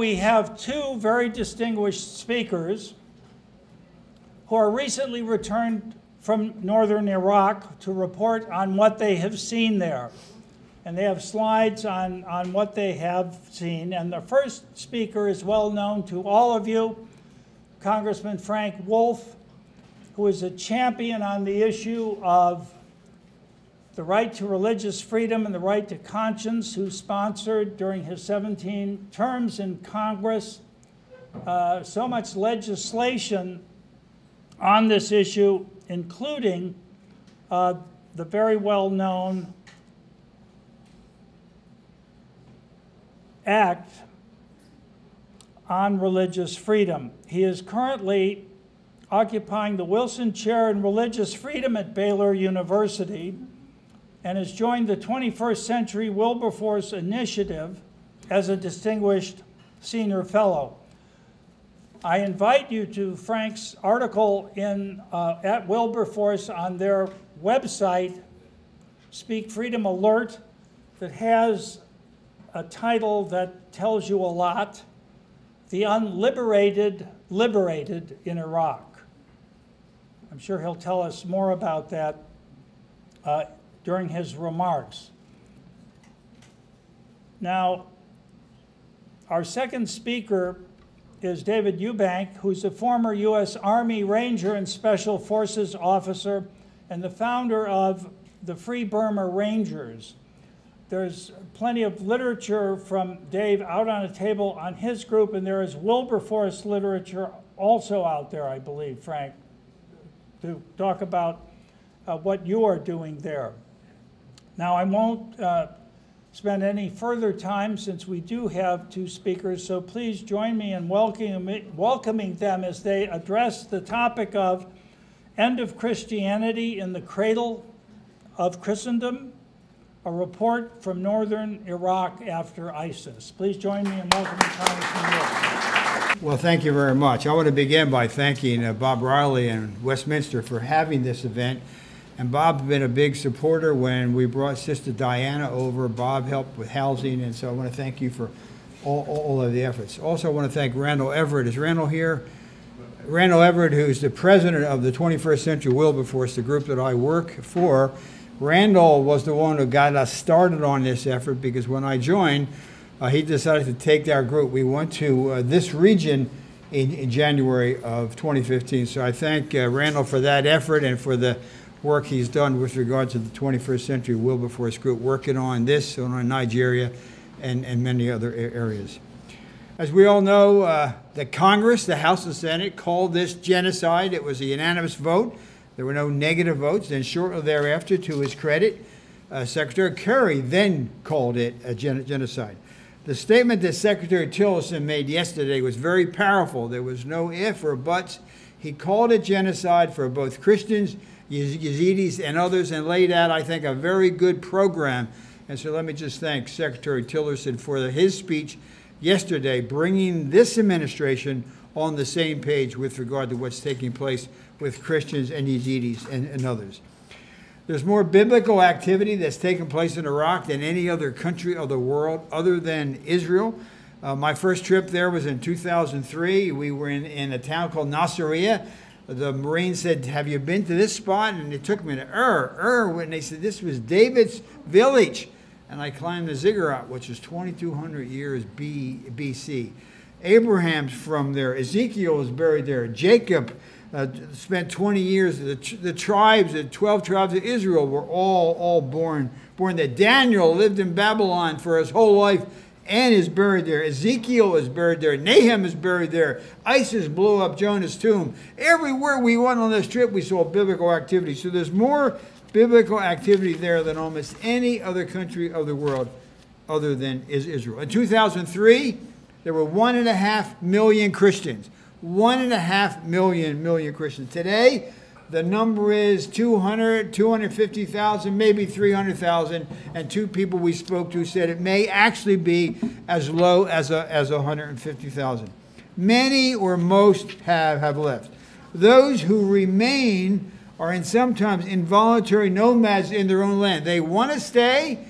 We have two very distinguished speakers who are recently returned from northern Iraq to report on what they have seen there. And they have slides on, on what they have seen. And the first speaker is well known to all of you, Congressman Frank Wolf, who is a champion on the issue of the right to religious freedom and the right to conscience, who sponsored during his 17 terms in Congress uh, so much legislation on this issue, including uh, the very well known Act on Religious Freedom. He is currently occupying the Wilson Chair in Religious Freedom at Baylor University and has joined the 21st Century Wilberforce Initiative as a distinguished senior fellow. I invite you to Frank's article in, uh, at Wilberforce on their website, Speak Freedom Alert, that has a title that tells you a lot The Unliberated Liberated in Iraq. I'm sure he'll tell us more about that uh, during his remarks. Now, our second speaker is David Eubank, who's a former U.S. Army Ranger and Special Forces officer and the founder of the Free Burma Rangers. There's plenty of literature from Dave out on a table on his group, and there is Wilberforce literature also out there, I believe, Frank, to talk about uh, what you are doing there. Now, I won't uh, spend any further time since we do have two speakers, so please join me in welcoming, welcoming them as they address the topic of End of Christianity in the Cradle of Christendom, a report from northern Iraq after ISIS. Please join me in welcoming Congressman Wolf. Well, thank you very much. I want to begin by thanking uh, Bob Reilly and Westminster for having this event. And Bob's been a big supporter when we brought Sister Diana over. Bob helped with housing, and so I want to thank you for all, all of the efforts. Also, I want to thank Randall Everett. Is Randall here? Randall Everett, who's the president of the 21st Century Wilberforce, the group that I work for. Randall was the one who got us started on this effort because when I joined, uh, he decided to take our group. We went to uh, this region in, in, January of 2015. So I thank uh, Randall for that effort and for the work he's done with regard to the 21st Century Wilberforce Group, working on this, on Nigeria, and, and many other areas. As we all know, uh, the Congress, the House and Senate, called this genocide. It was a unanimous vote. There were no negative votes. Then, shortly thereafter, to his credit, uh, Secretary Kerry then called it a gen genocide. The statement that Secretary Tillerson made yesterday was very powerful. There was no if or buts. He called it genocide for both Christians Yazidis and others and laid out, I think, a very good program. And so let me just thank Secretary Tillerson for his speech yesterday, bringing this administration on the same page with regard to what's taking place with Christians and Yazidis and, and others. There's more biblical activity that's taken place in Iraq than any other country of the world other than Israel. Uh, my first trip there was in 2003. We were in, in a town called Nasiriyah the Marine said, Have you been to this spot? And they took me to Ur, Ur, and they said, This was David's village. And I climbed the ziggurat, which is 2,200 years B, BC. Abraham's from there. Ezekiel was buried there. Jacob uh, spent 20 years. The, the tribes, the 12 tribes of Israel, were all, all born, born there. Daniel lived in Babylon for his whole life and is buried there. Ezekiel is buried there. Nahum is buried there. ISIS blew up Jonah's tomb. Everywhere we went on this trip, we saw biblical activity. So there's more biblical activity there than almost any other country of the world other than is Israel. In 2003, there were one and a half million Christians. One and a half million million Christians. Today, the number is 200, 250,000, maybe 300,000. And two people we spoke to said it may actually be as low as, a, as 150,000. Many or most have, have left. Those who remain are in sometimes involuntary nomads in their own land. They want to stay.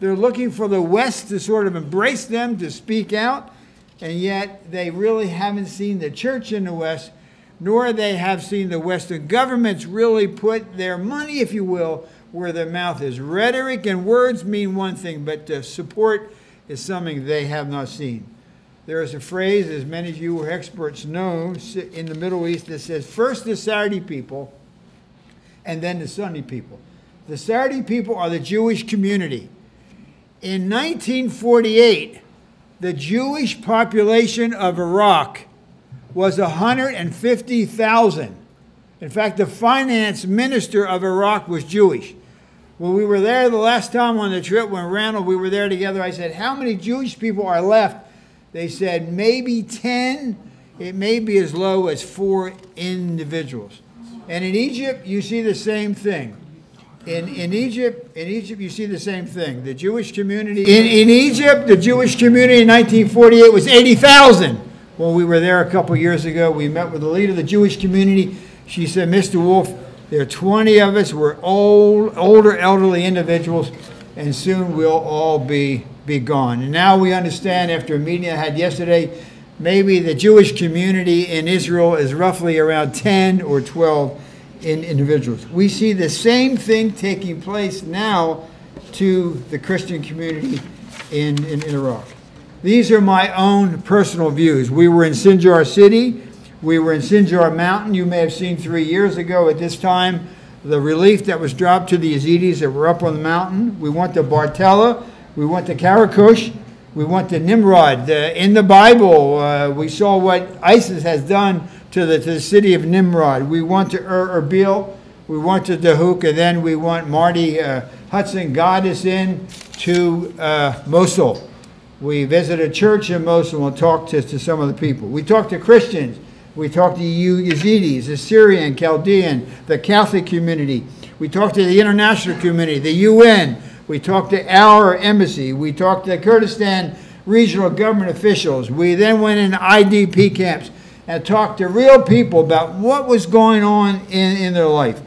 They're looking for the West to sort of embrace them, to speak out. and yet they really haven't seen the church in the West, nor they have seen the Western governments really put their money, if you will, where their mouth is. Rhetoric and words mean one thing, but the support is something they have not seen. There is a phrase, as many of you experts know, in the Middle East that says, first the Saturday people and then the Sunday people. The Saturday people are the Jewish community. In 1948, the Jewish population of Iraq was 150,000. In fact, the finance minister of Iraq was Jewish. When we were there the last time on the trip, when Randall, we were there together, I said, How many Jewish people are left? They said, Maybe 10. It may be as low as four individuals. And in Egypt, you see the same thing. In, in Egypt, in Egypt, you see the same thing. The Jewish community in, in Egypt, the Jewish community in 1948 was 80,000. When we were there a couple years ago, we met with the leader of the Jewish community. She said, "Mr. Wolf, there are 20 of us. We're old, older, elderly individuals, and soon we'll all be be gone." And now we understand, after a meeting I had yesterday, maybe the Jewish community in Israel is roughly around 10 or 12 in individuals. We see the same thing taking place now to the Christian community in, in, in Iraq. These are my own personal views. We were in Sinjar City. We were in Sinjar Mountain. You may have seen three years ago at this time the relief that was dropped to the Yazidis that were up on the mountain. We went to Bartella. We went to Karakush. We went to Nimrod. In the Bible, uh, we saw what ISIS has done to the, to the city of Nimrod. We went to Ur Erbil. We went to Dahuk, and then we went, Marty uh, Hudson got us in to uh, Mosul. We visited a church in Mosul and talked to, to some of the people. We talked to Christians. We talked to Yazidis, the Syrian, Chaldean, the Catholic community. We talked to the international community, the UN. We talked to our embassy. We talked to Kurdistan regional government officials. We then went in IDP camps and talked to real people about what was going on in, in their life.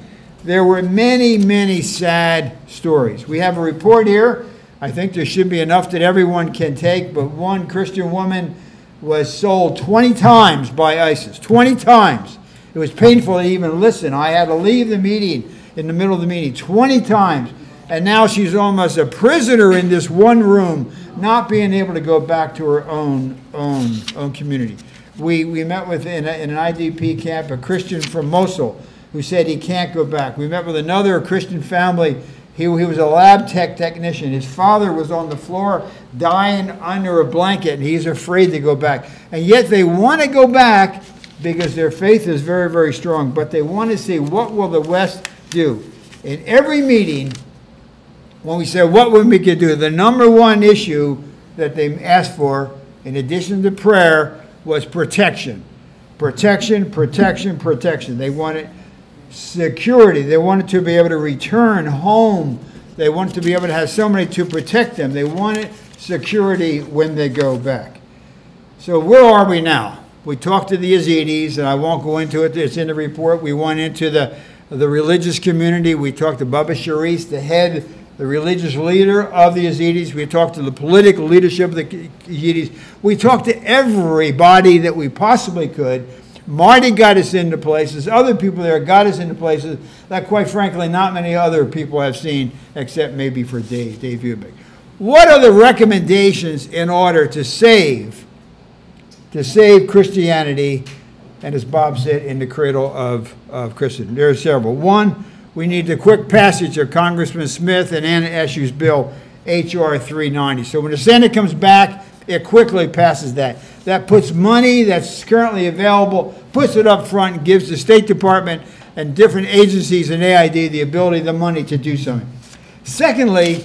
There were many, many sad stories. We have a report here. I think there should be enough that everyone can take, but one Christian woman was sold 20 times by ISIS. 20 times. It was painful to even listen. I had to leave the meeting in the middle of the meeting 20 times. And now she's almost a prisoner in this one room, not being able to go back to her own, own, own community. We, we met with, in, a, in an IDP camp, a Christian from Mosul who said he can't go back. We met with another Christian family. He, he was a lab tech technician. His father was on the floor dying under a blanket, and he's afraid to go back. And yet they want to go back because their faith is very, very strong. But they want to see what will the West do. In every meeting, when we said what would we could do, the number one issue that they asked for, in addition to prayer, was protection. Protection, protection, protection. They wanted security. They wanted to be able to return home. They wanted to be able to have somebody to protect them. They wanted security when they go back. So where are we now? We talked to the Yazidis, and I won't go into it. It's in the report. We went into the the religious community. We talked to Baba Sharis, the head the religious leader of the Yazidis. We talked to the political leadership of the Yazidis. We talked to everybody that we possibly could. Marty got us into places. Other people there got us into places that, quite frankly, not many other people have seen, except maybe for Dave, Dave Eubank. What are the recommendations in order to save, to save Christianity, and as Bob said, in the cradle of, of Christendom? There are several. One, we need the quick passage of Congressman Smith and Anna Eshoo's bill, H.R. 390. So when the Senate comes back, it quickly passes that. That puts money that's currently available, puts it up front, and gives the State Department and different agencies and AID the ability, the money to do something. Secondly,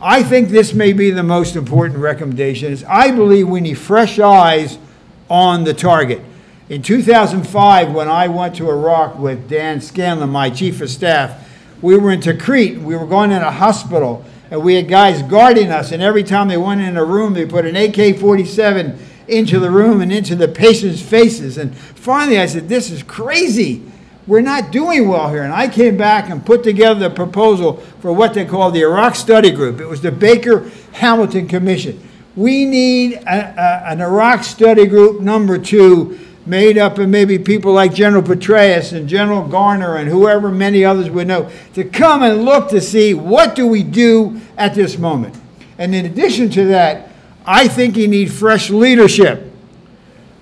I think this may be the most important recommendation is I believe we need fresh eyes on the target. In 2005, when I went to Iraq with Dan Scandling, my chief of staff, we were in Tikrit. We were going in a hospital, and we had guys guarding us. And every time they went in a room, they put an AK 47 into the room and into the patients' faces. And finally, I said, This is crazy. We're not doing well here. And I came back and put together the proposal for what they call the Iraq Study Group. It was the Baker Hamilton Commission. We need a, a, an Iraq study group number two, made up of maybe people like General Petraeus and General Garner and whoever many others would know, to come and look to see what do we do at this moment. And in addition to that, I think you need fresh leadership.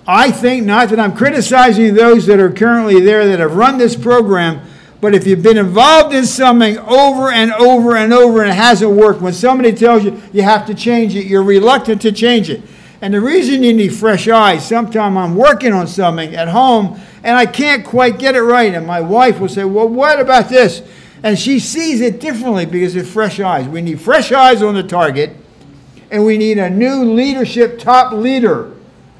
I think, not that I'm criticizing those that are currently there that have run this program, but if you've been involved in something over and over and over and it hasn't worked, when somebody tells you you have to change it, you're reluctant to change it. And the reason you need fresh eyes, sometimes I'm working on something at home and I can't quite get it right. And my wife will say, Well, what about this? And she sees it differently because it's fresh eyes. We need fresh eyes on the target, and we need a new leadership top leader,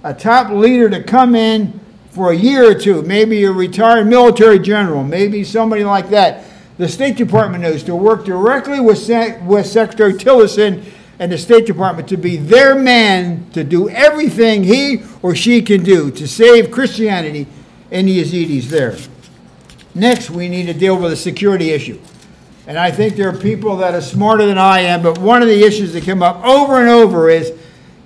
a top leader to come in for a year or two, maybe a retired military general, maybe somebody like that. The State Department knows to work directly with, with Secretary Tillerson and the State Department to be their man to do everything he or she can do to save Christianity and the Yazidis there. Next, we need to deal with the security issue. And I think there are people that are smarter than I am, but one of the issues that come up over and over is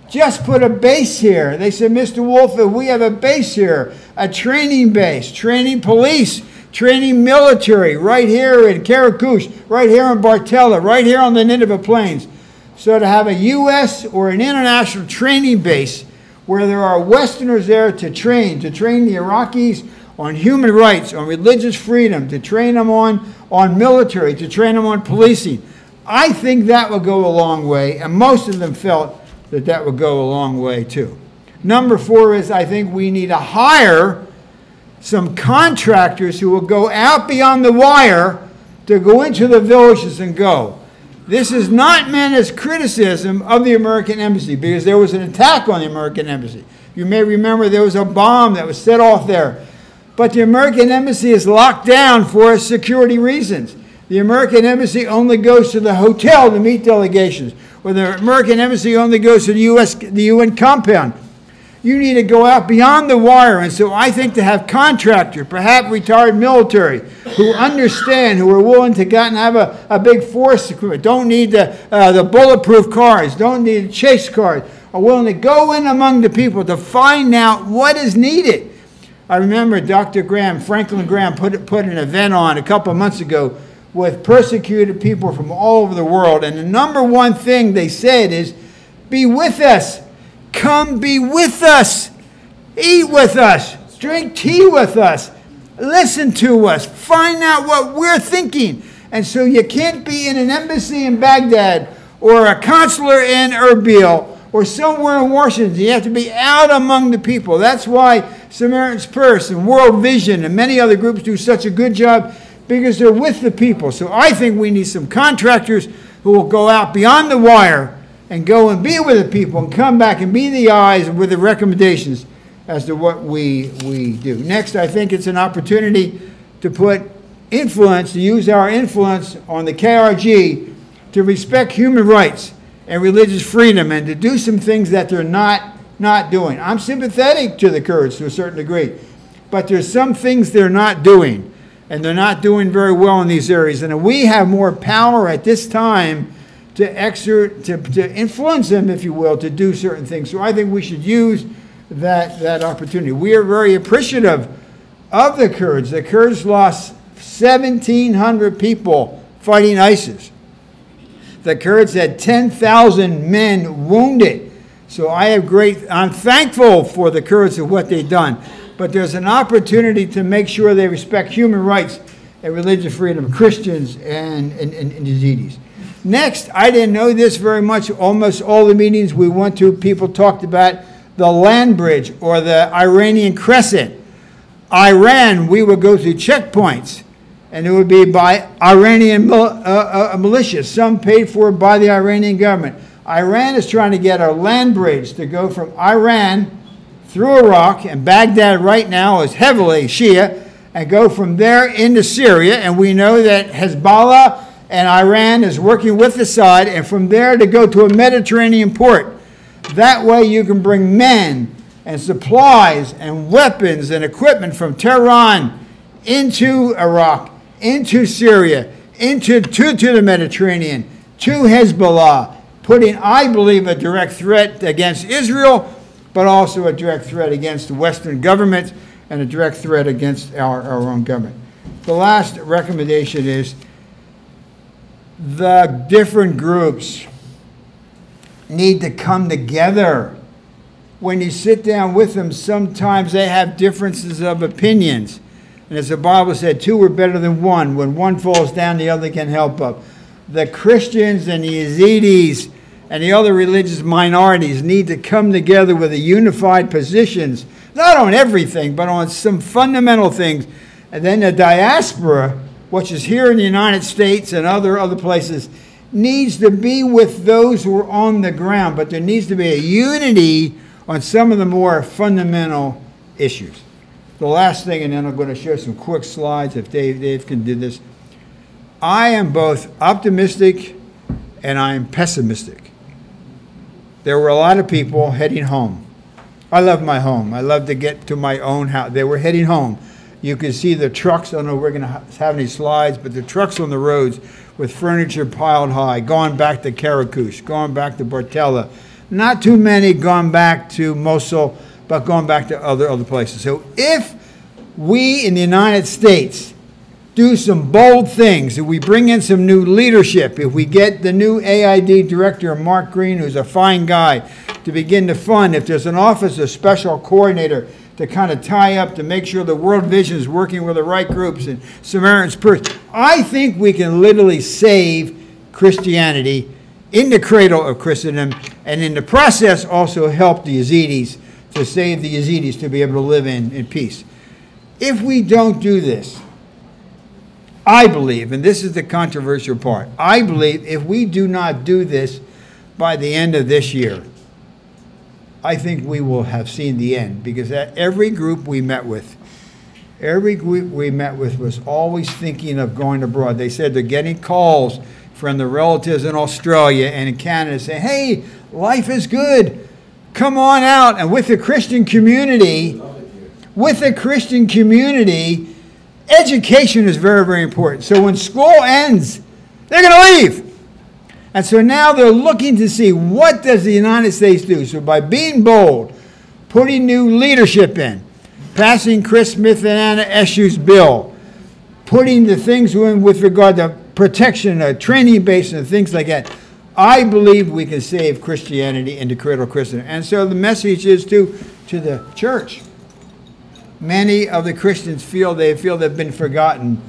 just put a base here. They said, Mr. Wolf, we have a base here, a training base, training police, training military, right here in Karakush, right here in Bartella, right here on the Nineveh Plains. So to have a U.S. or an international training base where there are Westerners there to train, to train the Iraqis on human rights, on religious freedom, to train them on, on military, to train them on policing. I think that would go a long way, and most of them felt that that would go a long way too. Number four is I think we need to hire some contractors who will go out beyond the wire to go into the villages and go. This is not meant as criticism of the American embassy because there was an attack on the American embassy. You may remember there was a bomb that was set off there. But the American embassy is locked down for security reasons. The American embassy only goes to the hotel to meet delegations, or the American embassy only goes to the US the UN compound. You need to go out beyond the wire, and so I think to have contractors, perhaps retired military, who understand, who are willing to go and have a, a big force equipment, don't need the, uh, the bulletproof cars, don't need the chase cars, are willing to go in among the people to find out what is needed I remember Dr. Graham, Franklin Graham, put, put an event on a couple of months ago with persecuted people from all over the world. And the number one thing they said is, Be with us. Come be with us. Eat with us. Drink tea with us. Listen to us. Find out what we're thinking. And so you can't be in an embassy in Baghdad or a consular in Erbil or somewhere in Washington. You have to be out among the people. That's why Samaritan's Purse and World Vision and many other groups do such a good job because they're with the people. So I think we need some contractors who will go out beyond the wire and go and be with the people and come back and be the eyes with the recommendations as to what we, we do. Next, I think it's an opportunity to put influence, to use our influence on the KRG to respect human rights and religious freedom and to do some things that they're not not doing. I'm sympathetic to the Kurds to a certain degree, but there's some things they're not doing, and they're not doing very well in these areas. And we have more power at this time to exert, to, to influence them, if you will, to do certain things. So I think we should use that, that opportunity. We are very appreciative of the Kurds. The Kurds lost 1,700 people fighting ISIS the Kurds had 10,000 men wounded. So I have great, I'm thankful for the Kurds and what they've done. But there's an opportunity to make sure they respect human rights and religious freedom, Christians and, and, and, and Yazidis. Next, I didn't know this very much. Almost all the meetings we went to, people talked about the land bridge or the Iranian crescent. Iran, we would go through checkpoints and it would be by Iranian uh, uh, militias, some paid for by the Iranian government. Iran is trying to get a land bridge to go from Iran through Iraq, and Baghdad right now is heavily Shia, and go from there into Syria. And we know that Hezbollah and Iran is working with Assad, and from there to go to a Mediterranean port. That way you can bring men and supplies and weapons and equipment from Tehran into Iraq into Syria, into to, to the Mediterranean, to Hezbollah, putting, I believe, a direct threat against Israel, but also a direct threat against the Western government and a direct threat against our, our own government. The last recommendation is the different groups need to come together. When you sit down with them, sometimes they have differences of opinions. And as the Bible said, two are better than one. When one falls down, the other can help up. The Christians and the Yazidis and the other religious minorities need to come together with a unified positions, not on everything, but on some fundamental things. And then the diaspora, which is here in the United States and other other places, needs to be with those who are on the ground, but there needs to be a unity on some of the more fundamental issues. The last thing, and then I'm going to show some quick slides if Dave, Dave can do this. I am both optimistic and I am pessimistic. There were a lot of people heading home. I love my home. I love to get to my own house. They were heading home. You can see the trucks. I don't know if we're going to have any slides, but the trucks on the roads with furniture piled high, going back to Karakush, going back to Bartella. Not too many gone back to Mosul, but going back to other, other places. So if we in the United States do some bold things, if we bring in some new leadership, if we get the new AID director, Mark Green, who's a fine guy, to begin to fund, if there's an office of special coordinator to kind of tie up to make sure the World Vision is working with the right groups and Samaritan's Purse. I think we can literally save Christianity in the cradle of Christendom and in the process also help the Yazidis to save the Yazidis to be able to live in, in peace. If we don't do this, I believe, and this is the controversial part, I believe if we do not do this by the end of this year, I think we will have seen the end because every group we met with, every group we met with was always thinking of going abroad. They said they're getting calls from the relatives in Australia and in Canada saying, hey, life is good. Come on out. And with the Christian community, with the Christian community, education is very, very important. So when school ends, they're going to leave. And so now they're looking to see what does the United States do. So by being bold, putting new leadership in, passing Chris Smith and Anna Eshoo's bill, putting the things in with regard to protection, a training base, and things like that. I believe we can save Christianity into critical Christendom. And so the message is to, to the church. Many of the Christians feel they feel they've been forgotten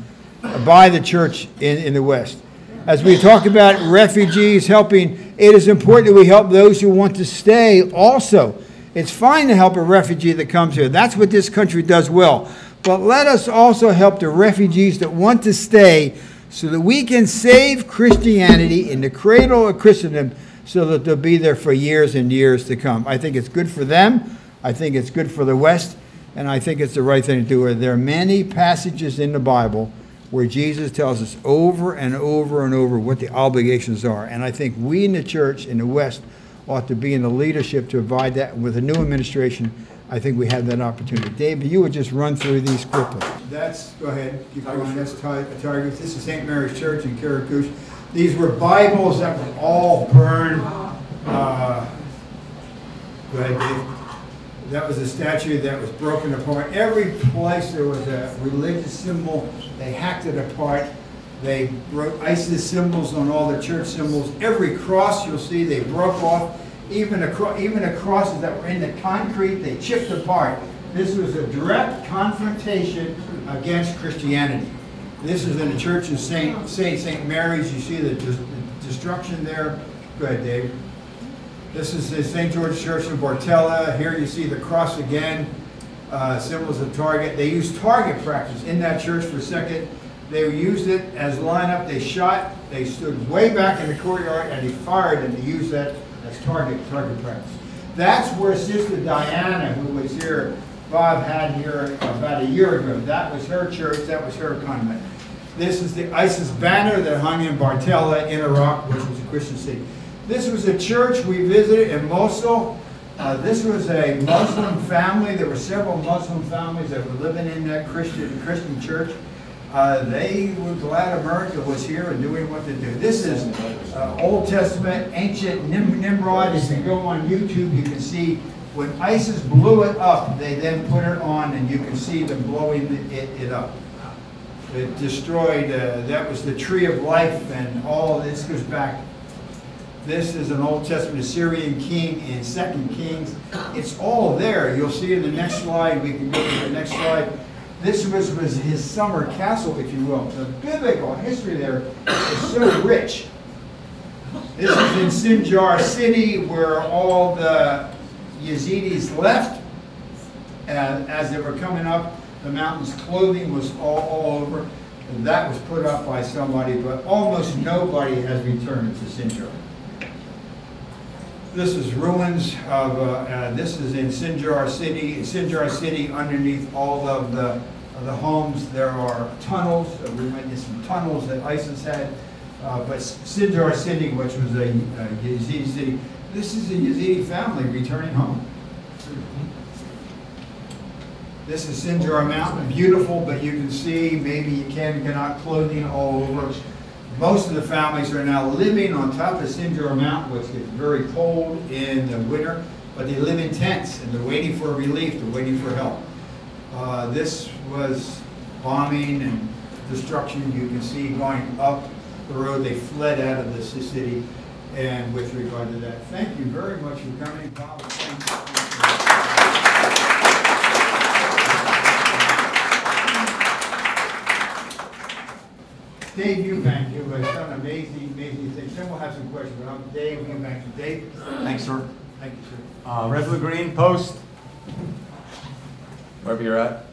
by the church in, in the West. As we talk about refugees helping, it is important that we help those who want to stay also. It's fine to help a refugee that comes here. That's what this country does well. But let us also help the refugees that want to stay so that we can save Christianity in the cradle of Christendom so that they'll be there for years and years to come. I think it's good for them. I think it's good for the West. And I think it's the right thing to do. There are many passages in the Bible where Jesus tells us over and over and over what the obligations are. And I think we in the church in the West ought to be in the leadership to provide that. With a new administration, I think we had that opportunity. David, you would just run through these quickly. That's, go ahead, keep going. That's Target. This is St. Mary's Church in Karakush. These were Bibles that were all burned. Uh, go ahead, Dave. That was a statue that was broken apart. Every place there was a religious symbol, they hacked it apart. They broke ISIS symbols on all the church symbols. Every cross you'll see they broke off. Even the, even the crosses that were in the concrete, they chipped apart. This was a direct confrontation against Christianity. This is in the church of St. St. St. Mary's. You see the, the destruction there. Go ahead, Dave. This is the St. George Church in Bartella. Here you see the cross again, uh, symbols of target. They used target practice in that church for a second. They used it as lineup. They shot. They stood way back in the courtyard and they fired and they used that as target target practice. That's where Sister Diana, who was here, Bob had here about a year ago. That was her church. That was her convent. This is the ISIS banner that hung in Bartella in Iraq, which was a Christian city. This was a church we visited in Mosul. Uh, this was a Muslim family. There were several Muslim families that were living in that Christian Christian church. Uh, they were glad America was here and doing what they do. This is uh, Old Testament, ancient Nim- Nimrod. If you go on YouTube, you can see when ISIS blew it up, they then put it on and you can see them blowing it, it up. It destroyed, uh, that was the tree of life and all this goes back. This is an Old Testament Assyrian king in Second Kings. It's all there. You'll see in the next slide. We can go to the next slide. This was, was his summer castle, if you will. The biblical history there is so rich. This is in Sinjar city where all the Yazidis left. And as they were coming up the mountains, clothing was all, all over. And that was put up by somebody, but almost nobody has returned to Sinjar. This is ruins of, uh, uh, this is in Sinjar City. Sinjar City, underneath all of the, the homes, there are tunnels. Uh, we went into some tunnels that ISIS had. Uh, but Sinjar City, which was a, a Yazidi city, this is a Yazidi family returning home. This is Sinjar Mountain, beautiful, but you can see maybe you can cannot clothing all over. Most of the families are now living on top of Sinjar Mountain, which gets very cold in the winter, but they live in tents and they're waiting for relief, they're waiting for help. Uh, this was bombing and destruction. You can see going up the road, they fled out of the city. And with regard to that, thank you very much for coming, Bob. Thank you. Dave Eubank, you have done amazing, amazing things. Then we'll have some questions, but I'm Dave Eubank. Dave? Thanks, sir. Thank you, sir. Uh, Red, Blue, Green, Post, wherever you're at.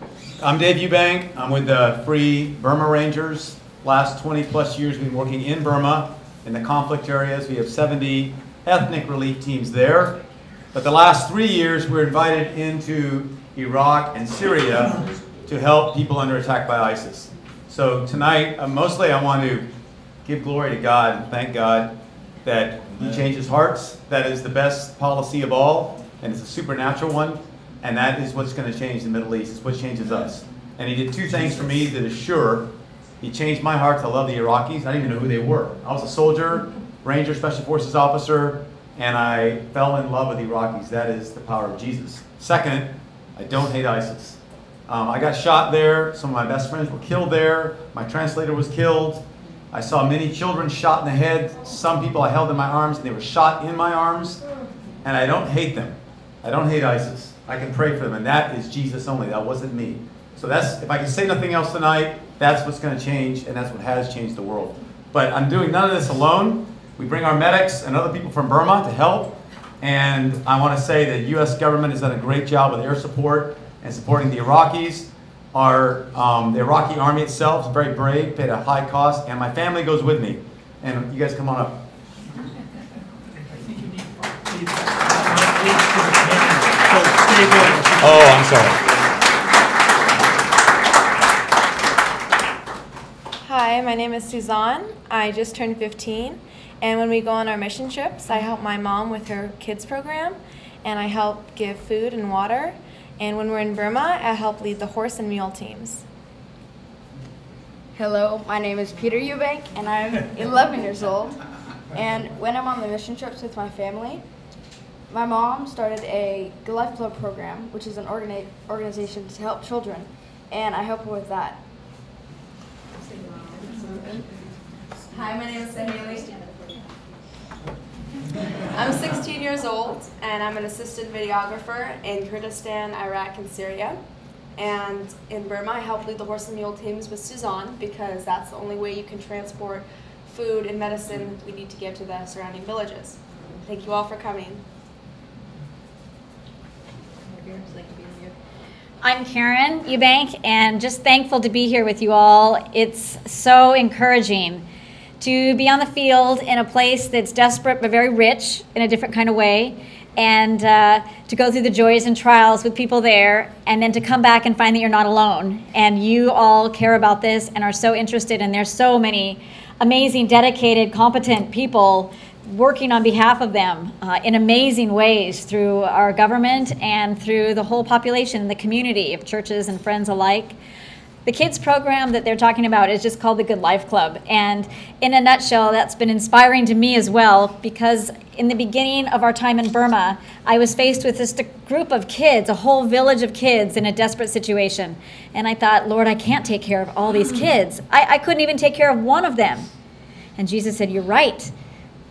I'm Dave Eubank. I'm with the Free Burma Rangers. Last 20 plus years, we've been working in Burma in the conflict areas. We have 70 ethnic relief teams there. But the last three years, we're invited into Iraq and Syria to help people under attack by ISIS. So tonight, uh, mostly I want to give glory to God and thank God that He changes hearts. That is the best policy of all, and it's a supernatural one. And that is what's going to change the Middle East. It's what changes us. And He did two things for me that is sure. He changed my heart to love the Iraqis. I didn't even know who they were. I was a soldier, Ranger, Special Forces officer, and I fell in love with the Iraqis. That is the power of Jesus. Second, I don't hate ISIS. Um, I got shot there. Some of my best friends were killed there. My translator was killed. I saw many children shot in the head. Some people I held in my arms and they were shot in my arms. And I don't hate them. I don't hate ISIS. I can pray for them. And that is Jesus only. That wasn't me. So that's, if I can say nothing else tonight, that's what's going to change and that's what has changed the world. But I'm doing none of this alone. We bring our medics and other people from Burma to help. And I want to say the U.S. government has done a great job with air support and supporting the Iraqis. Our, um, the Iraqi army itself is very brave, paid a high cost, and my family goes with me. And you guys come on up. Oh, I'm sorry. Hi, my name is Suzanne. I just turned 15, and when we go on our mission trips, I help my mom with her kids program, and I help give food and water. And when we're in Burma, I help lead the horse and mule teams. Hello, my name is Peter Eubank, and I'm 11 years old. And when I'm on the mission trips with my family, my mom started a Life Club program, which is an organi- organization to help children, and I help her with that. Hi, my name is Samueli. I'm 16 years old, and I'm an assistant videographer in Kurdistan, Iraq, and Syria. And in Burma, I help lead the horse and mule teams with Suzanne because that's the only way you can transport food and medicine we need to give to the surrounding villages. Thank you all for coming. I'm Karen Eubank, and just thankful to be here with you all. It's so encouraging to be on the field in a place that's desperate but very rich in a different kind of way, and uh, to go through the joys and trials with people there, and then to come back and find that you're not alone. And you all care about this and are so interested, and there's so many amazing, dedicated, competent people working on behalf of them uh, in amazing ways through our government and through the whole population the community of churches and friends alike. The kids program that they're talking about is just called the Good Life Club. And in a nutshell, that's been inspiring to me as well because in the beginning of our time in Burma, I was faced with just a group of kids, a whole village of kids in a desperate situation. And I thought, Lord, I can't take care of all these kids. I, I couldn't even take care of one of them. And Jesus said, You're right.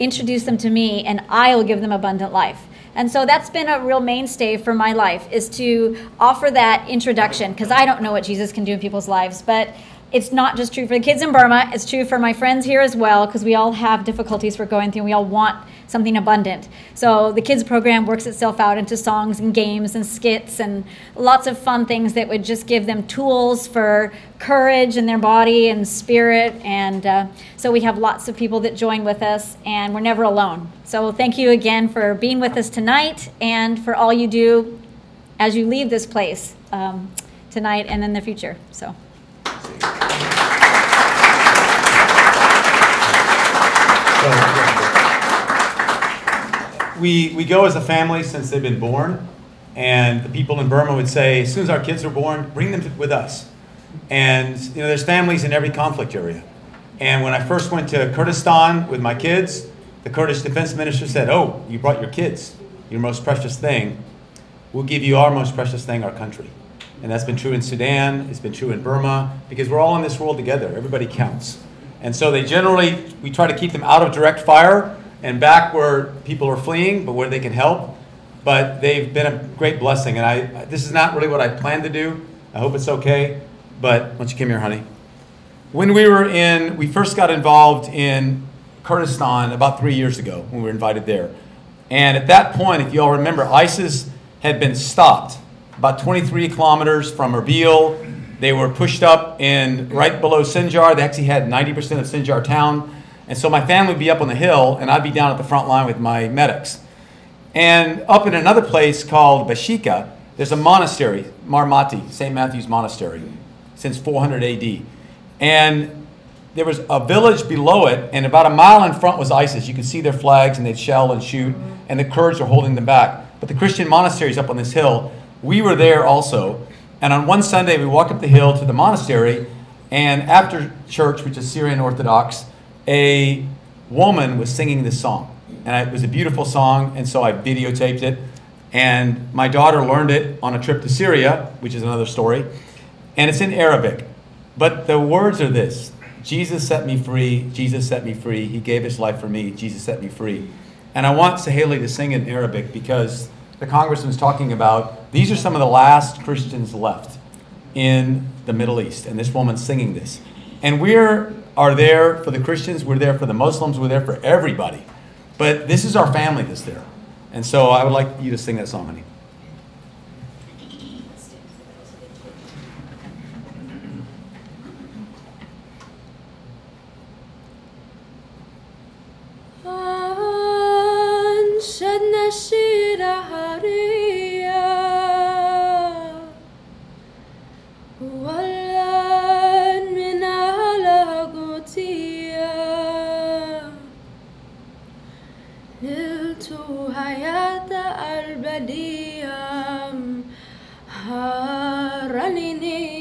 Introduce them to me, and I will give them abundant life. And so that's been a real mainstay for my life is to offer that introduction because I don't know what Jesus can do in people's lives, but it's not just true for the kids in Burma, it's true for my friends here as well because we all have difficulties we're going through and we all want something abundant. So the kids program works itself out into songs and games and skits and lots of fun things that would just give them tools for courage in their body and spirit. And uh, so we have lots of people that join with us and we're never alone. So thank you again for being with us tonight and for all you do as you leave this place um, tonight and in the future. So. We, we go as a family since they've been born, and the people in Burma would say, as soon as our kids are born, bring them to, with us. And you know, there's families in every conflict area. And when I first went to Kurdistan with my kids, the Kurdish defense minister said, "Oh, you brought your kids, your most precious thing. We'll give you our most precious thing, our country." And that's been true in Sudan. It's been true in Burma because we're all in this world together. Everybody counts. And so they generally, we try to keep them out of direct fire and back where people are fleeing, but where they can help. But they've been a great blessing. And I, this is not really what I planned to do. I hope it's okay. But why don't you come here, honey? When we were in, we first got involved in Kurdistan about three years ago when we were invited there. And at that point, if you all remember, ISIS had been stopped about 23 kilometers from Erbil. They were pushed up in right below Sinjar. They actually had 90% of Sinjar town. And so my family would be up on the hill, and I'd be down at the front line with my medics. And up in another place called Bashika, there's a monastery, Mar Mattai, St. Matthew's Monastery, since 400 AD. And there was a village below it, and about a mile in front was ISIS. You could see their flags, and they'd shell and shoot, and the Kurds were holding them back. But the Christian monastery is up on this hill. We were there also. And on one Sunday, we walked up the hill to the monastery, and after church, which is Syrian Orthodox, a woman was singing this song. And it was a beautiful song, and so I videotaped it. And my daughter learned it on a trip to Syria, which is another story. And it's in Arabic. But the words are this Jesus set me free, Jesus set me free, He gave His life for me, Jesus set me free. And I want Sahale to sing in Arabic because the congressman's talking about these are some of the last Christians left in the Middle East. And this woman's singing this. And we're are there for the Christians, we're there for the Muslims, we're there for everybody. But this is our family that's there. And so I would like you to sing that song, honey. रणिने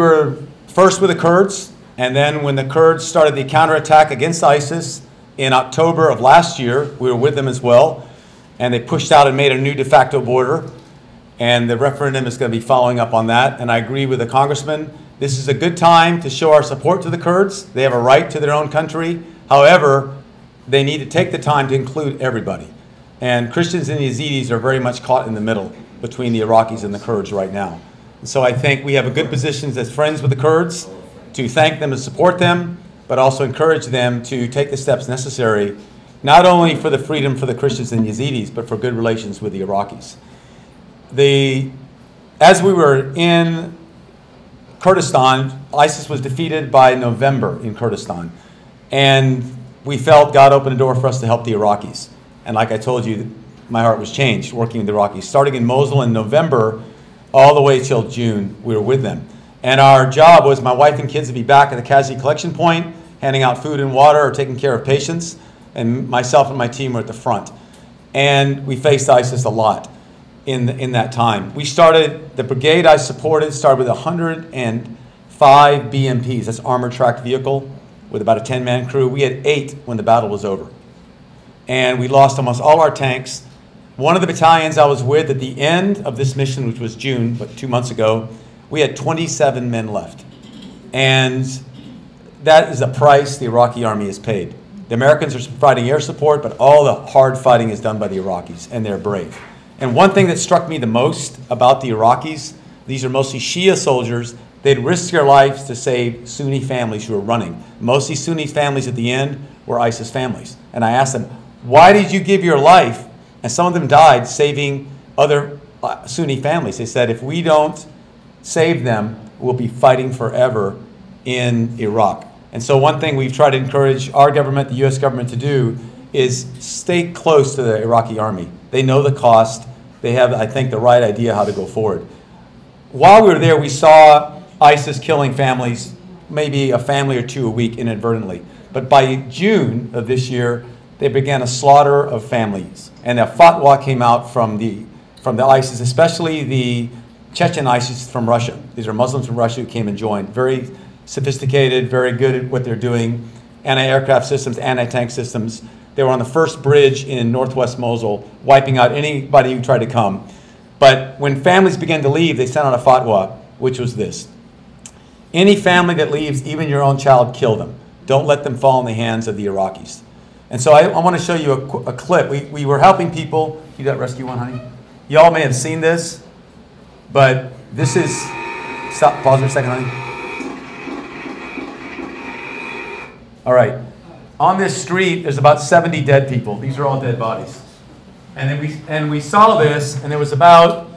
were first with the Kurds, and then when the Kurds started the counterattack against ISIS in October of last year, we were with them as well. And they pushed out and made a new de facto border. And the referendum is going to be following up on that. And I agree with the congressman. This is a good time to show our support to the Kurds. They have a right to their own country. However, they need to take the time to include everybody. And Christians and Yazidis are very much caught in the middle between the Iraqis and the Kurds right now. So I think we have a good position as friends with the Kurds to thank them and support them, but also encourage them to take the steps necessary, not only for the freedom for the Christians and Yazidis, but for good relations with the Iraqis. The, as we were in Kurdistan, ISIS was defeated by November in Kurdistan. And we felt God opened a door for us to help the Iraqis. And like I told you, my heart was changed working with the Iraqis. Starting in Mosul in November, all the way till June, we were with them. And our job was my wife and kids to be back at the Kazi collection point, handing out food and water or taking care of patients. And myself and my team were at the front. And we faced ISIS a lot in, the, in that time. We started, the brigade I supported started with 105 BMPs, that's armored tracked vehicle, with about a 10 man crew. We had eight when the battle was over. And we lost almost all our tanks. One of the battalions I was with at the end of this mission, which was June, but two months ago, we had 27 men left. And that is a price the Iraqi army has paid. The Americans are providing air support, but all the hard fighting is done by the Iraqis, and they're brave. And one thing that struck me the most about the Iraqis, these are mostly Shia soldiers, they'd risk their lives to save Sunni families who were running. Most of these Sunni families at the end were ISIS families. And I asked them, why did you give your life? And some of them died saving other uh, Sunni families. They said, if we don't save them, we'll be fighting forever in Iraq. And so, one thing we've tried to encourage our government, the U.S. government, to do is stay close to the Iraqi army. They know the cost. They have, I think, the right idea how to go forward. While we were there, we saw ISIS killing families, maybe a family or two a week inadvertently. But by June of this year, they began a slaughter of families. And a fatwa came out from the, from the ISIS, especially the Chechen ISIS from Russia. These are Muslims from Russia who came and joined. Very sophisticated, very good at what they're doing. Anti-aircraft systems, anti-tank systems. They were on the first bridge in northwest Mosul, wiping out anybody who tried to come. But when families began to leave, they sent out a fatwa, which was this. Any family that leaves, even your own child, kill them. Don't let them fall in the hands of the Iraqis. And so I, I want to show you a, a clip. We, we were helping people. You got rescue one, honey? You all may have seen this. But this is, stop, pause for a second, honey. All right. On this street, there's about 70 dead people. These are all dead bodies. And then we, and we saw this, and there was about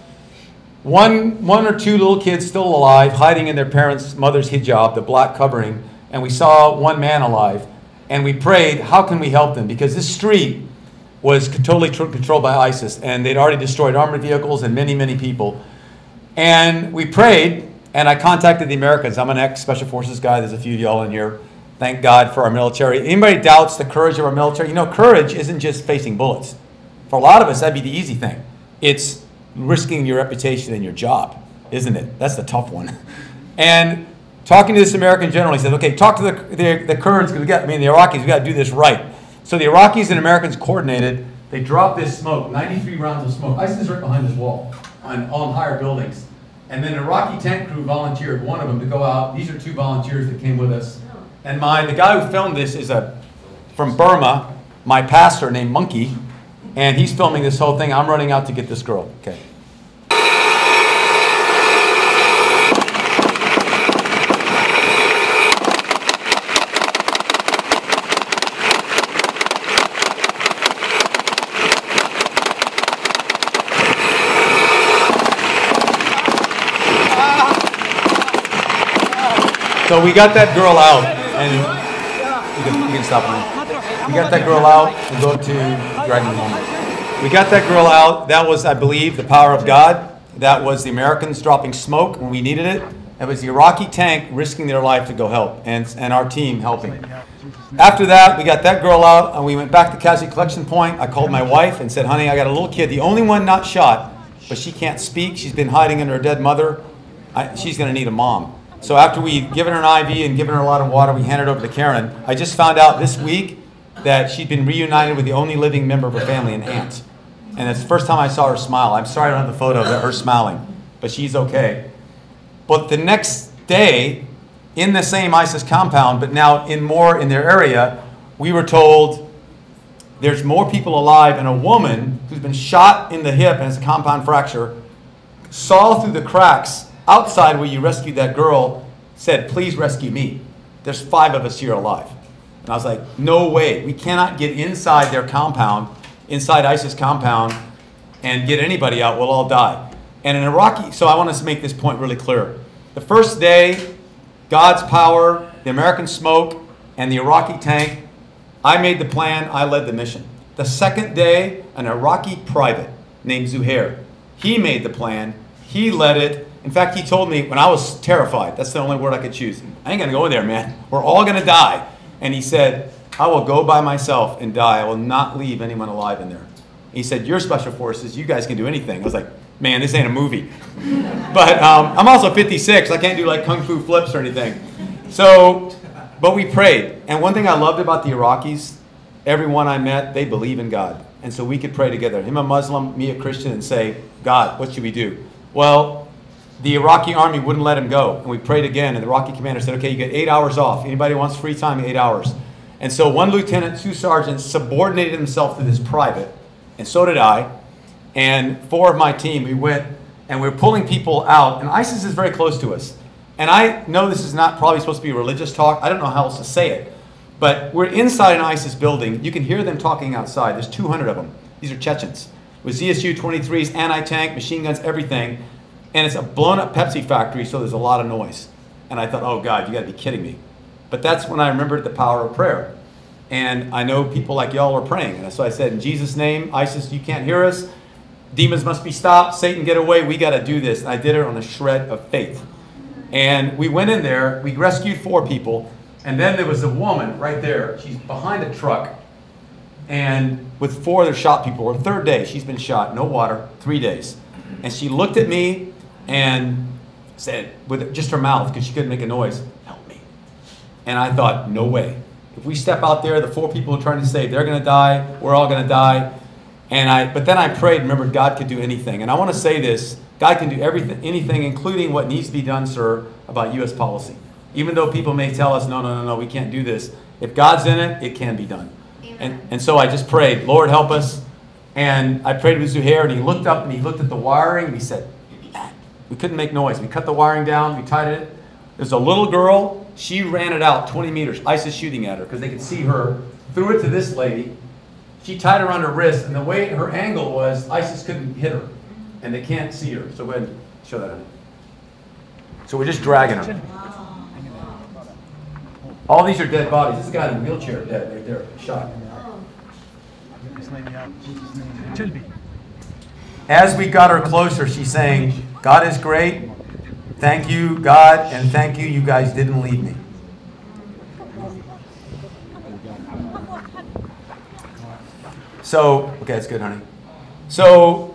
one, one or two little kids still alive, hiding in their parents' mother's hijab, the black covering, and we saw one man alive. And we prayed, how can we help them? Because this street was totally controlled by ISIS, and they'd already destroyed armored vehicles and many, many people. And we prayed, and I contacted the Americans. I'm an ex Special Forces guy. There's a few of y'all in here. Thank God for our military. Anybody doubts the courage of our military? You know, courage isn't just facing bullets. For a lot of us, that'd be the easy thing. It's risking your reputation and your job, isn't it? That's the tough one. And talking to this American general, he said, okay, talk to the, the, the Kurds, because we got, I mean, the Iraqis, we got to do this right. So the Iraqis and Americans coordinated. They dropped this smoke, 93 rounds of smoke. ISIS is right behind this wall on, on higher buildings. And then an Iraqi tank crew volunteered, one of them, to go out. These are two volunteers that came with us. And my, the guy who filmed this is a, from Burma, my pastor named Monkey, and he's filming this whole thing. I'm running out to get this girl. Okay. So we got that girl out, and you can, you can stop me. We got that girl out and go to Dragon Moment. We got that girl out. That was, I believe, the power of God. That was the Americans dropping smoke when we needed it. It was the Iraqi tank risking their life to go help, and, and our team helping. After that, we got that girl out, and we went back to Kazi collection point. I called my wife and said, honey, I got a little kid, the only one not shot, but she can't speak. She's been hiding under her dead mother. I, she's going to need a mom. So after we'd given her an IV and given her a lot of water, we handed over to Karen. I just found out this week that she'd been reunited with the only living member of her family, an aunt. And it's the first time I saw her smile. I'm sorry I don't have the photo of her smiling, but she's okay. But the next day, in the same ISIS compound, but now in more in their area, we were told there's more people alive, and a woman who's been shot in the hip and has a compound fracture saw through the cracks outside where you rescued that girl, said, Please rescue me. There's five of us here alive. And I was like, No way. We cannot get inside their compound, inside ISIS compound, and get anybody out. We'll all die. And in Iraqi, so I want to make this point really clear. The first day, God's power, the American smoke, and the Iraqi tank, I made the plan, I led the mission. The second day, an Iraqi private named Zuhair, he made the plan, he led it. In fact, he told me when I was terrified, that's the only word I could choose. I ain't gonna go in there, man. We're all gonna die. And he said, I will go by myself and die. I will not leave anyone alive in there. He said, You're special forces, you guys can do anything. I was like, Man, this ain't a movie. but um, I'm also 56, I can't do like kung fu flips or anything. So, but we prayed. And one thing I loved about the Iraqis, everyone I met, they believe in God. And so we could pray together. Him a Muslim, me a Christian, and say, God, what should we do? Well, the Iraqi army wouldn't let him go. And we prayed again, and the Iraqi commander said, okay, you get eight hours off. Anybody wants free time, eight hours. And so one lieutenant, two sergeants subordinated himself to this private, and so did I. And four of my team, we went and we are pulling people out, and ISIS is very close to us. And I know this is not probably supposed to be religious talk. I don't know how else to say it. But we're inside an ISIS building. You can hear them talking outside. There's 200 of them. These are Chechens with ZSU 23s, anti tank, machine guns, everything. And it's a blown up Pepsi factory, so there's a lot of noise. And I thought, oh God, you got to be kidding me. But that's when I remembered the power of prayer. And I know people like y'all are praying. And so I said, in Jesus' name, ISIS, you can't hear us. Demons must be stopped. Satan, get away. We got to do this. And I did it on a shred of faith. And we went in there. We rescued four people. And then there was a woman right there. She's behind a truck. And with four other shot people. Her third day, she's been shot. No water. Three days. And she looked at me and said, with just her mouth, because she couldn't make a noise, help me. And I thought, no way. If we step out there, the four people we're trying to save, they're going to die. We're all going to die. And I, but then I prayed, remember, God could do anything. And I want to say this God can do everything, anything, including what needs to be done, sir, about U.S. policy. Even though people may tell us, no, no, no, no, we can't do this. If God's in it, it can be done. And, and so I just prayed, Lord, help us. And I prayed with Zuhair, and he looked up and he looked at the wiring, and he said, we couldn't make noise. We cut the wiring down, we tied it. There's a little girl, she ran it out 20 meters, ISIS shooting at her because they could see her, threw it to this lady, she tied her around her wrist, and the way her angle was, ISIS couldn't hit her, and they can't see her. So go ahead and show that. So we're just dragging her. All these are dead bodies. This guy in a wheelchair dead right there, shot. As we got her closer, she's saying, God is great. Thank you, God, and thank you, you guys didn't leave me. So, okay, that's good, honey. So,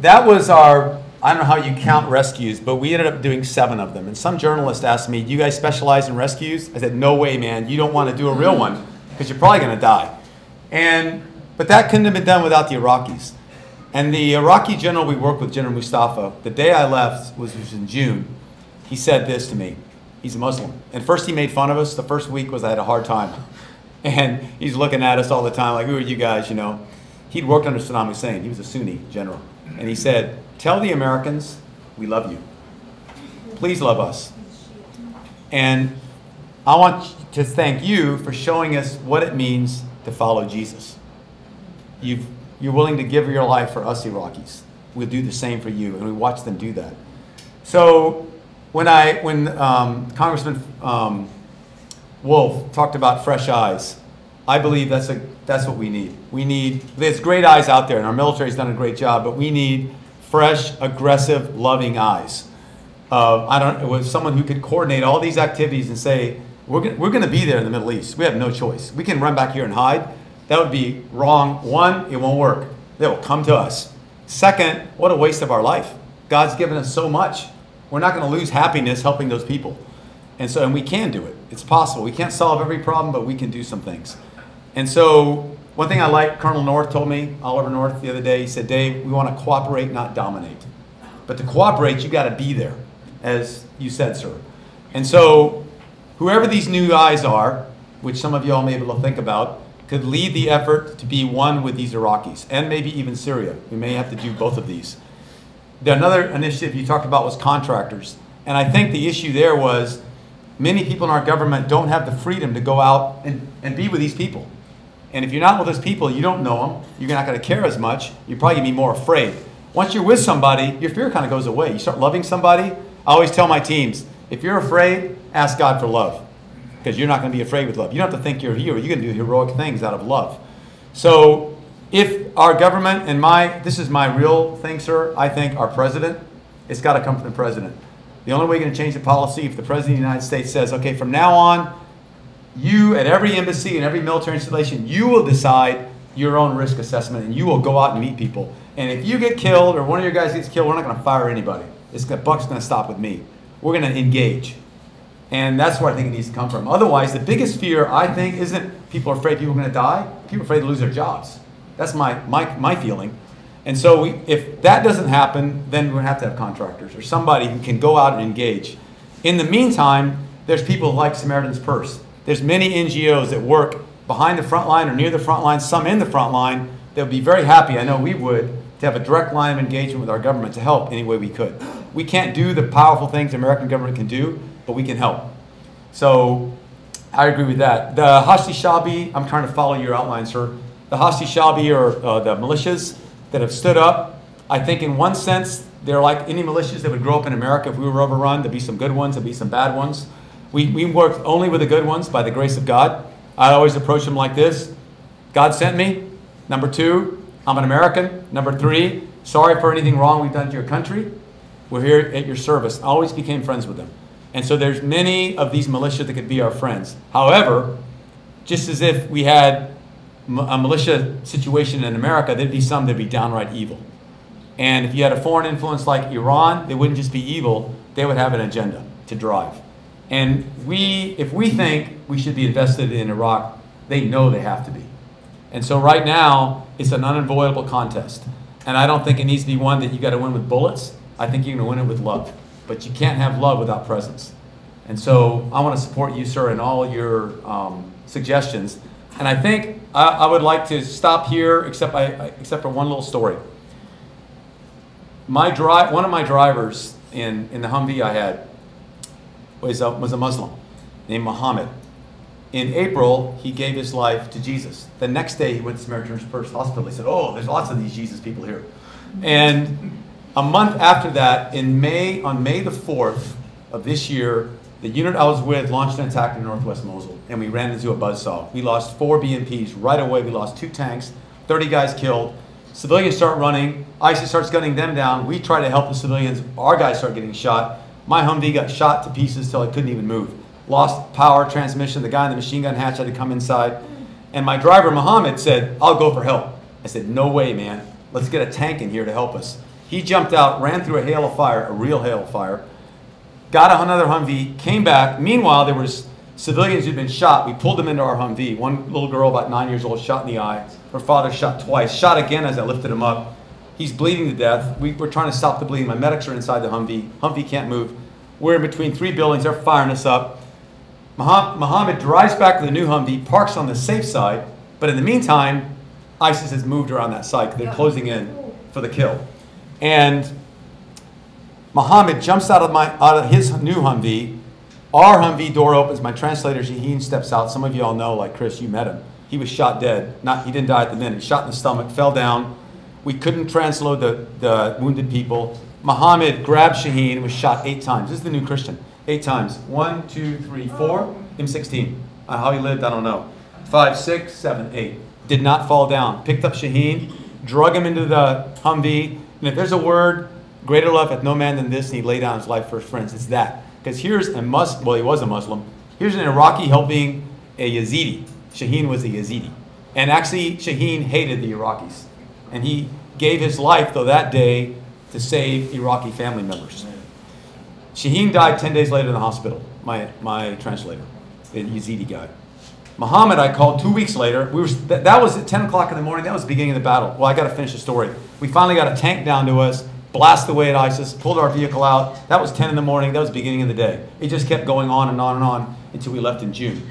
that was our, I don't know how you count rescues, but we ended up doing seven of them. And some journalist asked me, Do you guys specialize in rescues? I said, No way, man. You don't want to do a real one because you're probably going to die. And, but that couldn't have been done without the Iraqis. And the Iraqi general we worked with, General Mustafa, the day I left, was, was in June, he said this to me. He's a Muslim. And first he made fun of us. The first week was I had a hard time. And he's looking at us all the time like, who are you guys, you know? He'd worked under Saddam Hussein. He was a Sunni general. And he said, tell the Americans we love you. Please love us. And I want to thank you for showing us what it means to follow Jesus. You've, you're willing to give your life for us Iraqis. We'll do the same for you. And we watch them do that. So when, I, when um, Congressman um, Wolf talked about fresh eyes. I believe that's, a, that's what we need. We need, there's great eyes out there, and our military's done a great job, but we need fresh, aggressive, loving eyes. Uh, I don't with someone who could coordinate all these activities and say, we're, we're going to be there in the Middle East. We have no choice. We can run back here and hide. That would be wrong. One, it won't work. They will come to us. Second, what a waste of our life. God's given us so much. We're not going to lose happiness helping those people. And so, and we can do it. It's possible. We can't solve every problem, but we can do some things. And so, one thing I like, Colonel North told me, Oliver North, the other day, he said, Dave, we want to cooperate, not dominate. But to cooperate, you got to be there, as you said, sir. And so, whoever these new guys are, which some of y'all may be able to think about, could lead the effort to be one with these Iraqis and maybe even Syria. We may have to do both of these. The another initiative you talked about was contractors. And I think the issue there was many people in our government don't have the freedom to go out and, and be with these people. And if you're not with those people, you don't know them, you're not going to care as much, you're probably going to be more afraid. Once you're with somebody, your fear kind of goes away. You start loving somebody. I always tell my teams if you're afraid, ask God for love because you're not going to be afraid with love. You don't have to think you're a hero. You're going to do heroic things out of love. So if our government and my, this is my real thing, sir, I think our president, it's got to come from the president. The only way you're going to change the policy if the president of the United States says, okay, from now on, you at every embassy and every military installation, you will decide your own risk assessment and you will go out and meet people. And if you get killed or one of your guys gets killed, we're not going to fire anybody. It's, the buck's going to stop with me. We're going to engage. And that's where I think it needs to come from. Otherwise, the biggest fear, I think, isn't people are afraid people are going to die. People are afraid to lose their jobs. That's my, my, my feeling. And so we, if that doesn't happen, then we're going to have to have contractors or somebody who can go out and engage. In the meantime, there's people like Samaritan's Purse. There's many NGOs that work behind the front line or near the front line, some in the front line, that would be very happy, I know we would, to have a direct line of engagement with our government to help any way we could. We can't do the powerful things the American government can do, but we can help. So I agree with that. The Hashdi Shabi, I'm trying to follow your outline, sir. The Hashdi Shabi are uh, the militias that have stood up. I think in one sense, they're like any militias that would grow up in America if we were overrun. There'd be some good ones, there'd be some bad ones. We, we work only with the good ones by the grace of God. I always approach them like this God sent me. Number two, I'm an American. Number three, sorry for anything wrong we've done to your country. We're here at your service. I always became friends with them. And so there's many of these militia that could be our friends. However, just as if we had a militia situation in America, there'd be some that'd be downright evil. And if you had a foreign influence like Iran, they wouldn't just be evil, they would have an agenda to drive. And we, if we think we should be invested in Iraq, they know they have to be. And so right now, it's an unavoidable contest. And I don't think it needs to be one that you got to win with bullets. I think you're going to win it with love. But you can't have love without presence. And so I want to support you, sir, in all your um, suggestions. And I think I, I, would like to stop here, except, I, except for one little story. My drive, one of my drivers in, in the Humvee I had was a, was a Muslim named Muhammad. In April, he gave his life to Jesus. The next day, he went to Samaritan's Purse Hospital. He said, Oh, there's lots of these Jesus people here. And a month after that, in May, on May the 4th of this year, the unit I was with launched an attack in northwest Mosul, and we ran into a buzzsaw. We lost four BMPs right away. We lost two tanks, 30 guys killed. Civilians start running. ISIS starts gunning them down. We try to help the civilians. Our guys start getting shot. My Humvee got shot to pieces till I couldn't even move. Lost power, transmission. The guy in the machine gun hatch had to come inside. And my driver, Muhammad, said, I'll go for help. I said, No way, man. Let's get a tank in here to help us. He jumped out, ran through a hail of fire, a real hail of fire, got another Humvee, came back. Meanwhile, there was civilians who'd been shot. We pulled them into our Humvee. One little girl, about nine years old, shot in the eye. Her father shot twice, shot again as I lifted him up. He's bleeding to death. We, are trying to stop the bleeding. My medics are inside the Humvee. Humvee can't move. We're in between three buildings. They're firing us up. Muhammad drives back with the new Humvee, parks on the safe side, but in the meantime, ISIS has moved around that site. They're closing in for the kill. And Muhammad jumps out of, my, out of his new Humvee. Our Humvee door opens. My translator, Shaheen, steps out. Some of you all know, like Chris, you met him. He was shot dead. Not, he didn't die at the minute. Shot in the stomach, fell down. We couldn't transload the, the wounded people. Muhammad grabbed Shaheen and was shot eight times. This is the new Christian. Eight times. One, two, three, four. M16. Uh, how he lived, I don't know. Five, six, seven, eight. Did not fall down. Picked up Shaheen, drug him into the Humvee. And if there's a word, greater love hath no man than this, and he laid down his life for his friends, it's that. Because here's a Mus well, he was a Muslim. Here's an Iraqi helping a Yazidi. Shaheen was a Yazidi. And actually, Shaheen hated the Iraqis. And he gave his life, though, that day to save Iraqi family members. Shaheen died 10 days later in the hospital, my, my translator, the Yazidi guy. Muhammad, I called two weeks later. We were, that, that was at 10 o'clock in the morning. That was the beginning of the battle. Well, I got to finish the story. We finally got a tank down to us, blasted away at ISIS, pulled our vehicle out. That was 10 in the morning. That was the beginning of the day. It just kept going on and on and on until we left in June.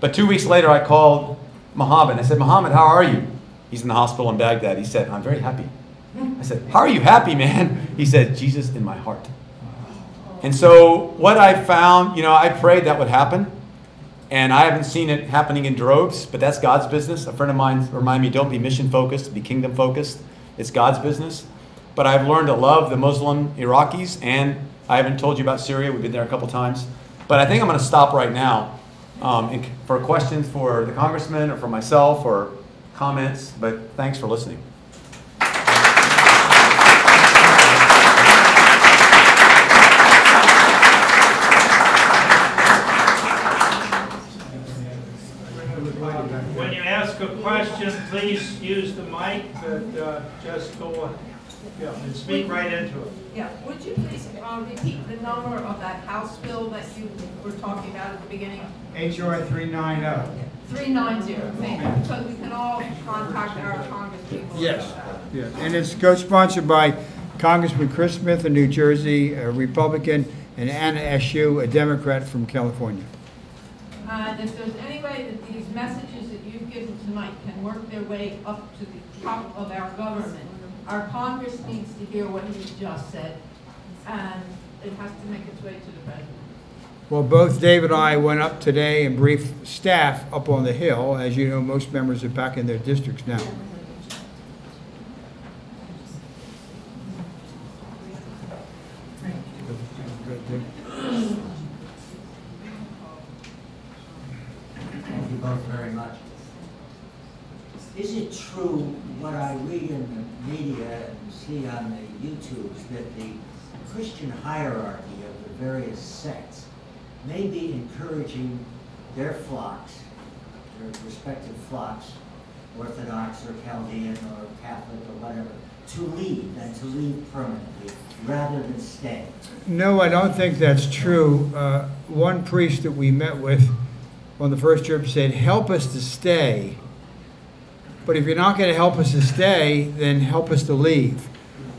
But two weeks later, I called Muhammad. I said, Muhammad, how are you? He's in the hospital in Baghdad. He said, I'm very happy. I said, How are you happy, man? He said, Jesus in my heart. And so, what I found, you know, I prayed that would happen. And I haven't seen it happening in droves, but that's God's business. A friend of mine reminded me don't be mission focused, be kingdom focused. It's God's business. But I've learned to love the Muslim Iraqis, and I haven't told you about Syria. We've been there a couple times. But I think I'm going to stop right now um, for questions for the congressman or for myself or comments. But thanks for listening. When you ask a question, please use the mic, but uh, just go, yeah, and speak right into it. Yeah, would you please um, repeat the number of that House bill that you were talking about at the beginning? HR 390. 390, thank you, because we can all contact our congresspeople. Yes, yes. And it's co-sponsored by Congressman Chris Smith of New Jersey, a Republican, and Anna Eshoo, a Democrat from California. And if there's any way that these messages given tonight can work their way up to the top of our government, our Congress needs to hear what you just said, and it has to make its way to the president. Well, both Dave and I went up today and briefed staff up on the Hill. As you know, most members are back in their districts now. Thank you both very much. Is it true, what I read in the media and see on the YouTubes, that the Christian hierarchy of the various sects may be encouraging their flocks, their respective flocks, Orthodox or Chaldean or Catholic or whatever, to leave and to leave permanently rather than stay? No, I don't think that's true. Uh, One priest that we met with on the first trip said, help us to stay. But if you're not going to help us to stay, then help us to leave.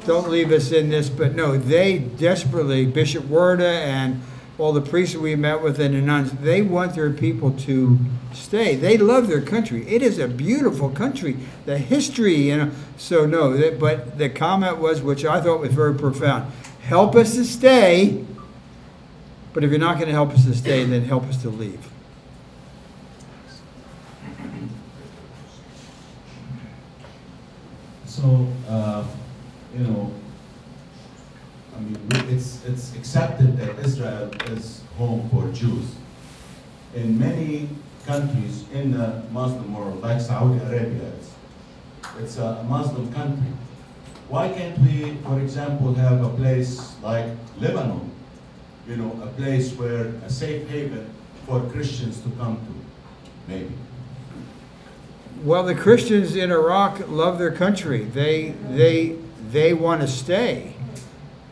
Don't leave us in this, but no, they desperately, Bishop Warda and all the priests we met with and the nuns, they want their people to stay. They love their country. It is a beautiful country. The history, you know, so no, but the comment was, which I thought was very profound, help us to stay, but if you're not going to help us to stay, then help us to leave. So, uh, you know, I mean, it's, it's accepted that Israel is home for Jews. In many countries in the Muslim world, like Saudi Arabia, it's, it's a Muslim country. Why can't we, for example, have a place like Lebanon, you know, a place where, a safe haven for Christians to come to, maybe? Well, the Christians in Iraq love their country. They they they want to stay,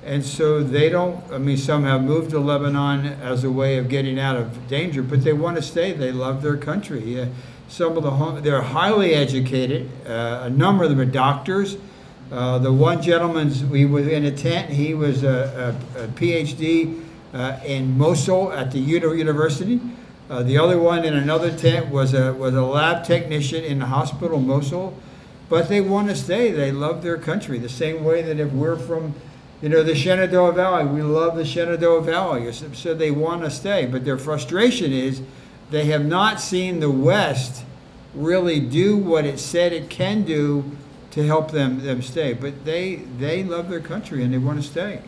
and so they don't. I mean, some have moved to Lebanon as a way of getting out of danger, but they want to stay. They love their country. Uh, some of the they're highly educated. Uh, a number of them are doctors. Uh, the one gentleman's we was in a tent. He was a, a, a PhD uh, in Mosul at the uni- university. Uh, the other one in another tent was a was a lab technician in the hospital Mosul, but they want to stay. They love their country the same way that if we're from, you know, the Shenandoah Valley, we love the Shenandoah Valley, so- they want to stay. But their frustration is they have not seen the West really do what it said it can do to help them them stay. But they they love their country and they want to stay.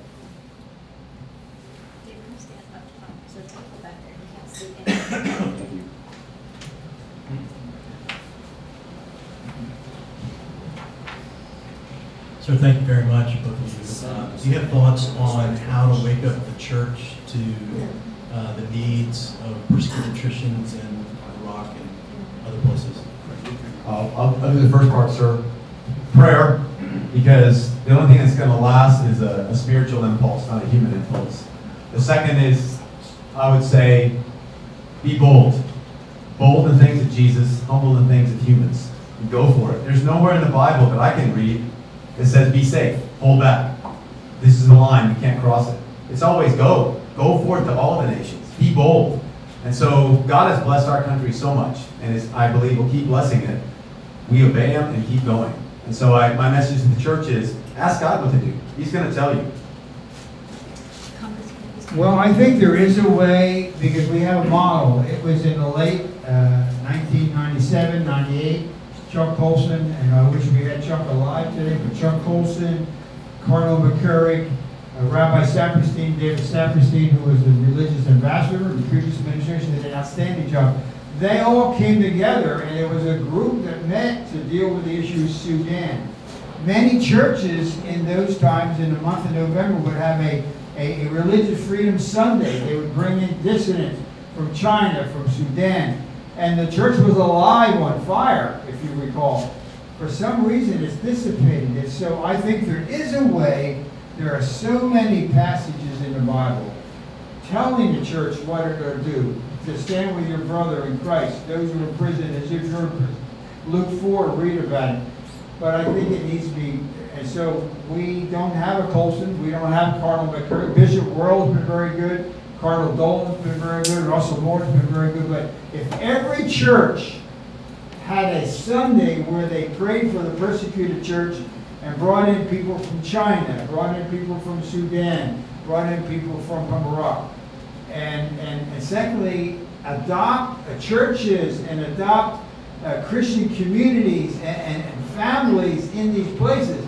Sir, thank you very much, both of you. Uh, Do you have thoughts on how to wake up the church to uh, the needs of persecuted Christians in Iraq and other places? Uh, I'll, I'll do the first part, sir. Prayer. because the only thing that's going to last is a, a spiritual impulse, not a human impulse. The second is, I would say, be bold. Bold in things of Jesus, humble in things of humans. Go for it. There's nowhere in the Bible that I can read that says be safe, hold back. This is the line, you can't cross it. It's always go. Go forth to all the nations. Be bold. And so God has blessed our country so much, and is, I believe will keep blessing it. We obey Him and keep going. And so I, my message to the church is, ask God what to do. He's going to tell you. Well, I think there is a way, because we have a model. It was in the late uh, 1997, 98, Chuck Colson, and I wish we had Chuck alive today, but Chuck Colson, Cardinal McCarrick, uh, Rabbi Saperstein, David Saperstein, who was the religious ambassador in the previous administration, did an outstanding job. They all came together, and it was a group that met to deal with the issue of Sudan. Many churches in those times, in the month of November, would have a, a, a religious freedom Sunday. They would bring in dissidents from China, from Sudan, and the church was alive on fire, if you recall. For some reason, it's dissipated. And so I think there is a way. There are so many passages in the Bible telling the church what they're to do. To stand with your brother in Christ, those who are in prison as in prison. Luke 4, read about it. But I think it needs to be, and so we don't have a Colson, we don't have Cardinal McCarrick. Bishop Wuerl's been very good, Cardinal Dolan's been very good, Russell Moore's been very good. But if every church had a Sunday where they prayed for the persecuted church and brought in people from China, brought in people from Sudan, brought in people from Iraq. And, and, and secondly, adopt uh, churches and adopt uh, Christian communities and, and, and families in these places.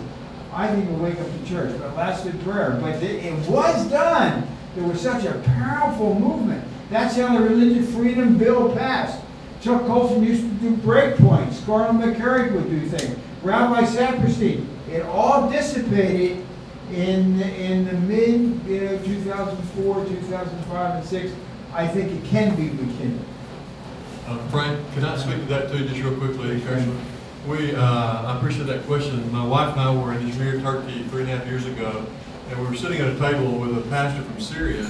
I think will wake up the church. But lasted prayer. But it, it was done. There was such a powerful movement. That's how the Religious Freedom Bill passed. Chuck Colson used to do breakpoints. Cardinal McCarrick would do things. Rabbi Saperstein. It all dissipated in in the mid you know 2004, 2005, and six. I think it can be rekindled. Uh, Frank, can I speak to that too, just real quickly? We, uh, I appreciate that question. My wife and I were in Izmir, Turkey, three and a half years ago, and we were sitting at a table with a pastor from Syria,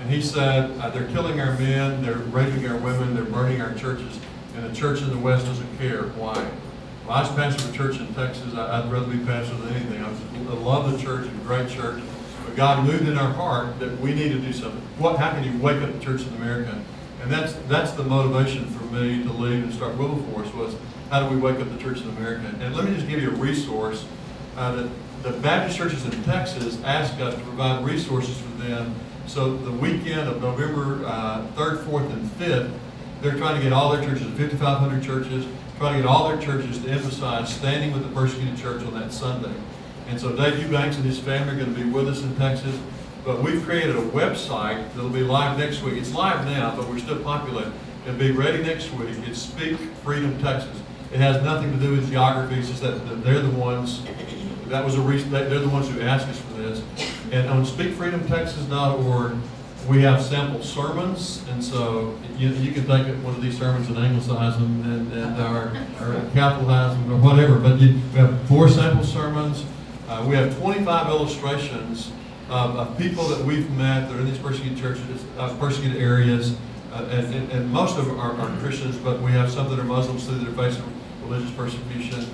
and he said, uh, they're killing our men, they're raping our women, they're burning our churches, and the church in the West doesn't care. Why? Well, I was pastor of a church in Texas. I, would rather be pastor than anything. I, was, I love the church, a great church. But God moved in our heart that we need to do something. What? How can you wake up the church in America? And that's that's the motivation for me to leave and start Wilberforce was how do we wake up the church in America? And let me just give you a resource uh, that the Baptist churches in Texas asked us to provide resources for them. So the weekend of November uh, 3rd, 4th, and 5th, they're trying to get all their churches, 5,500 churches, trying to get all their churches to emphasize standing with the persecuted church on that Sunday. And so Dave Eubanks and his family are going to be with us in Texas. But we've created a website that'll be live next week. It's live now, but we're still populating. It'll be ready next week. It's Speak Freedom Texas. It has nothing to do with geography. It's just that, they're the ones, that was a reason, they're the ones who asked us for this. And on speakfreedomtexas.org, we have sample sermons, and so you, you can take one of these sermons and anglicize them and, and or, or capitalize them or whatever. But you, we have four sample sermons. Uh, we have 25 illustrations of, of, people that we've met that are in these persecuted churches, uh, persecuted areas, uh, and, and, and, most of them are, are, Christians, but we have some that are Muslims that are facing religious persecution.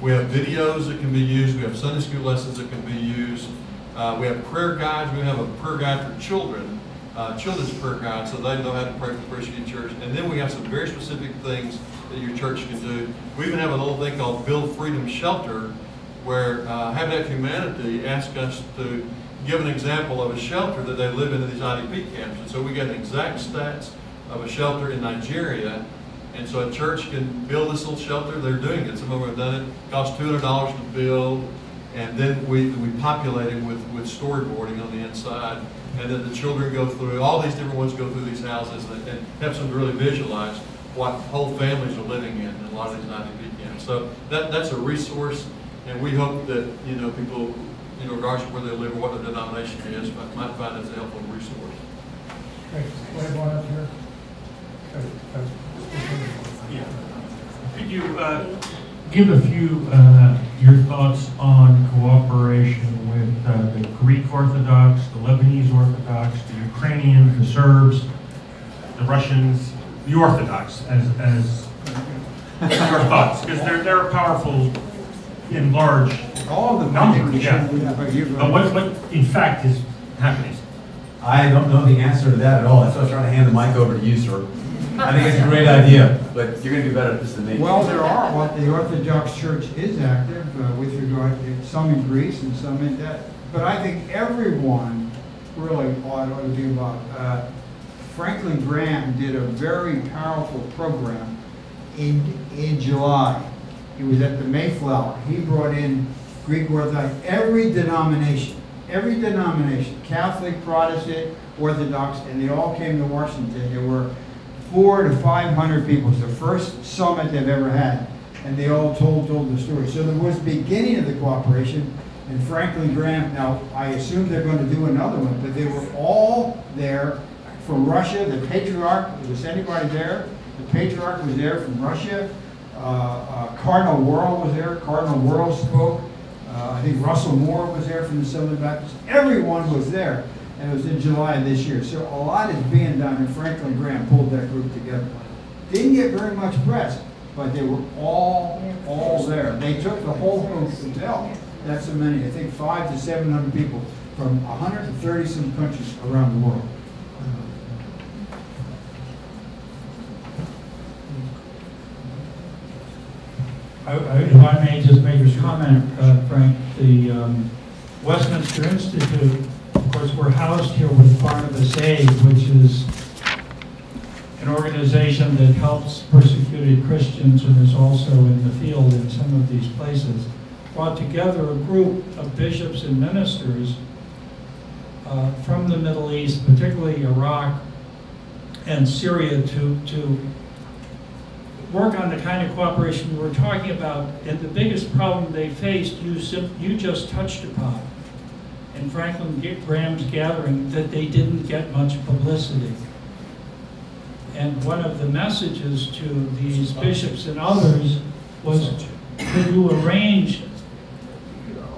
We have videos that can be used. We have Sunday school lessons that can be used. Uh, we have prayer guides. We have a prayer guide for children, uh, children's prayer guide, so they know how to pray for the persecuted church. And then we have some very specific things that your church can do. We even have a little thing called Build Freedom Shelter, where uh, Habitat Humanity asked us to give an example of a shelter that they live in in these IDP camps. And so we get exact stats of a shelter in Nigeria and so a church can build this little shelter. They're doing it. Some of them have done it. it costs $200 to build. And then we, we populate it with, with storyboarding on the inside. And then the children go through, all these different ones go through these houses and, and some to really visualize what whole families are living in in a lot of these IDP camps. So that, that's a resource. And we hope that, you know, people, you know, regardless of where they live or what their denomination is, might find this a helpful resource. Okay, one up here. Okay. Yeah. Could you uh, give a few uh, your thoughts on cooperation with uh, the Greek Orthodox, the Lebanese Orthodox, the Ukrainian, the Serbs, the Russians, the Orthodox, as, as your thoughts, because they're, they're powerful in large All the numbers, yeah. But But what, what in fact is happening? I don't know the answer to that at all. That's why I was trying to hand the mic over to you, sir. I think it's a great idea, but you're gonna do better at this than me. Well, there are, well, the Orthodox Church is active uh, with regard to, some in Greece and some in that. But I think everyone really ought ought to be involved. Uh, Franklin Graham did a very powerful program in, in July. He was at the Mayflower. He brought in Greek Orthodox, every denomination, every denomination, Catholic, Protestant, Orthodox, and they all came to Washington. There were four to five hundred people. It's the first summit they've ever had. And they all told, told the story. So there was the beginning of the cooperation. And Franklin Graham, now, I assume they're going to do another one, but they were all there from Russia. The patriarch, was anybody there? The patriarch was there from Russia. Uh, uh, Cardinal Wuerl was there. Cardinal Wuerl spoke. Uh, I think Russell Moore was there from the Southern Baptist. Everyone was there, and it was in July of this year. So a lot is being done, and Franklin Graham pulled that group together. Didn't get very much press, but they were all, all there. They took the whole hotel. That's so many, I think five to seven hundred people from hundred and thirty some countries around the world. I- I- If I may just make a comment, uh, Frank, the um, Westminster Institute, of course, we're housed here with Barnabas Aid, which is an organization that helps persecuted Christians and is also in the field in some of these places, brought together a group of bishops and ministers uh, from the Middle East, particularly Iraq and Syria, to, to work on the kind of cooperation we were talking about, and the biggest problem they faced, you, you just touched upon in Franklin Graham's gathering, that they didn't get much publicity. And one of the messages to these bishops and others was, could you arrange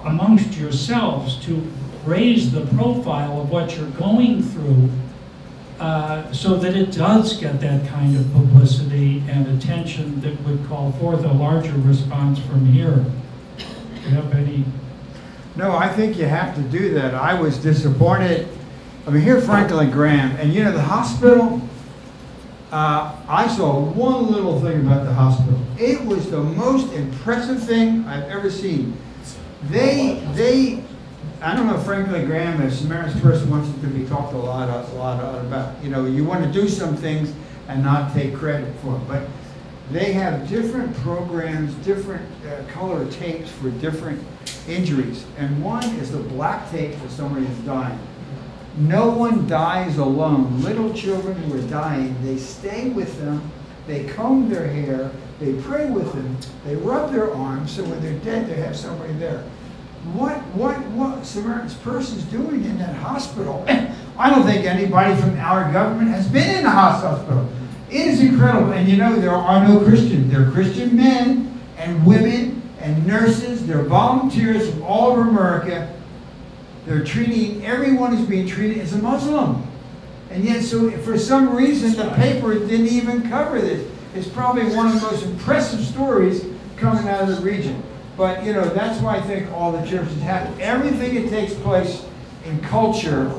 amongst yourselves to raise the profile of what you're going through uh, so that it does get that kind of publicity and attention that would call forth a larger response from here. Do you have any? No, I think you have to do that. I was disappointed. I mean, here Franklin Graham, and you know, the hospital, uh, I saw one little thing about the hospital. It was the most impressive thing I've ever seen. They, they, I don't know Franklin Graham, a Samaritan's Purse, wants it to be talked a lot, a lot about. You know, you want to do some things and not take credit for them. But they have different programs, different uh, color tapes for different injuries. And one is the black tape for somebody who's dying. No one dies alone. Little children who are dying, they stay with them, they comb their hair, they pray with them, they rub their arms, so when they're dead, they have somebody there. What, what, what Samaritan's Purse's doing in that hospital? I don't think anybody from our government has been in the hospital. It is incredible. And you know, there are no Christians. There are Christian men and women and nurses. They're volunteers from all over America. They're treating, everyone is being treated as a Muslim. And yet, so for some reason, the paper didn't even cover this. It's probably one of the most impressive stories coming out of the region. But, you know, that's why I think all the churches have, everything that takes place in culture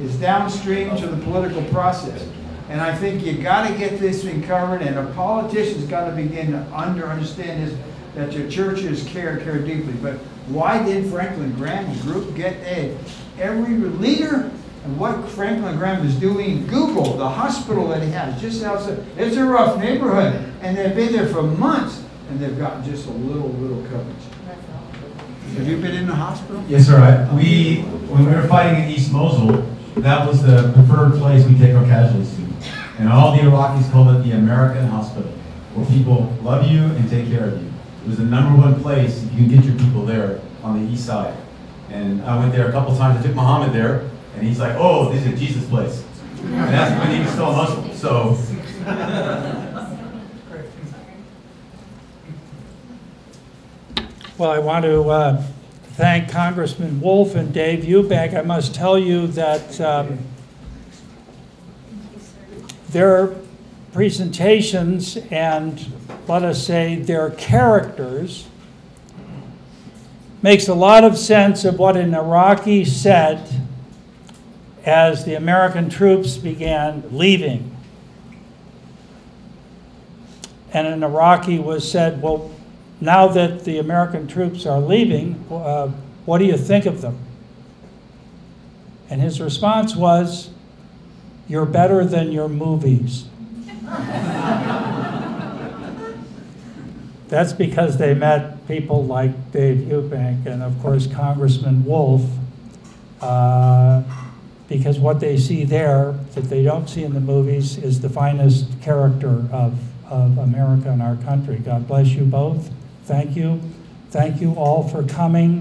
is downstream to the political process. And I think you got to get this thing covered, and a politician's got to begin to under understand this, that your churches care, care deeply. But why did Franklin Graham and group get a, every leader and what Franklin Graham is doing? Google the hospital that he has just outside. It's a rough neighborhood, and they've been there for months, and they've gotten just a little, little coverage. Have you been in the hospital? Yes, sir. I, we, when we were fighting in East Mosul, that was the preferred place we take our casualties to. And all the Iraqis called it the American hospital, where people love you and take care of you. It was the number one place you can get your people there on the east side. And I went there a couple times. I took Muhammad there, and he's like, "Oh, this is a Jesus' place." And that's when he was still a Muslim. So. Well, I want to uh, thank Congressman Wolf and Dave Eubank. I must tell you that um, their presentations and, let us say, their characters makes a lot of sense of what an Iraqi said as the American troops began leaving. And an Iraqi was said, well, now that the American troops are leaving, uh, what do you think of them? And his response was, you're better than your movies. That's because they met people like Dave Eubank and, of course, Congressman Wolf, uh, because what they see there that they don't see in the movies is the finest character of, of America and our country. God bless you both. Thank you. Thank you all for coming.